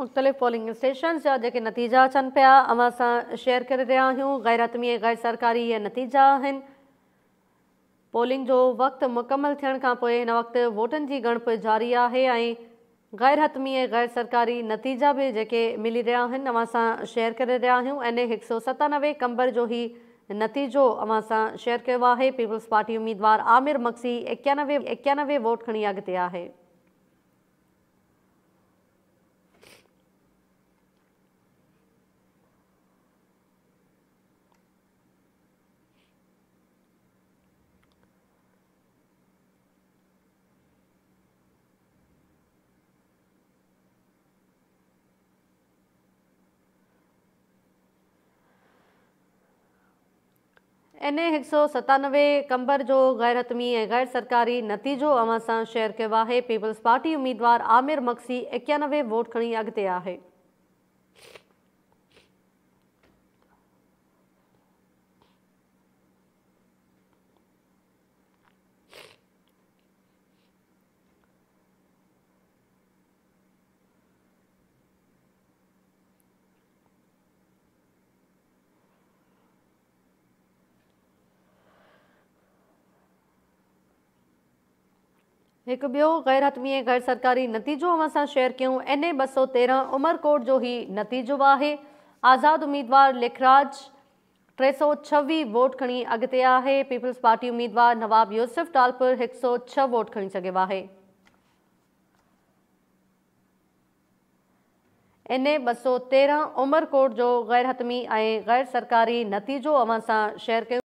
मुख़्तलिफ़ polling station जा जेके नतीजा अचनि पिया अवांसां शेयर करे रहिया आहियूं ग़ैरहतमी ऐं ग़ैर सरकारी इहे नतीजा आहिनि पोलिंग जो वक़्तु मुकमल थियण खां पोइ हिन वक़्ति वोटनि जी गणप जारी आहे ऐं हतमी ऐं ग़ैर सरकारी नतीजा बि जेके मिली रहिया आहिनि अवां असां शेयर करे रहिया आहियूं अने हिक सौ सतानवे कंबर जो ई नतीजो अवां सां शेयर कयो आहे पीपल्स पार्टी उमेदवार आमिर मक्सी एकयानवे एकयानवे वोट खणी अॻिते आहे इन हिक सौ सतानवे कंबर जो गैरतमी ऐं ग़ैर सरकारी नतीजो अव्हां सां शेयर कयो आहे पीपल्स पार्टी उमेदवार आमिर मक्सी एकानवे वोट खणी अॻिते आहे हिकु ॿियो ग़ैर ऐं गैर सरकारी नतीजो अवां सां शेयर कयूं एन ए ॿ सौ तेरहं उमरकोट जो ई नतीजो आहे आज़ादु उमीदवार लिखराज टे सौ छवीह वोट खणी अॻिते आहे पीपल्स पार्टी उमीदवार नवाब यूसुफ टालपुर हिकु सौ छह वोट खणी सघियो आहे एन ए ॿ सौ तेरहं उमरकोट जो ग़ैरहतमी ऐं ग़ैर सरकारी नतीजो अवां सां शेयर कयूं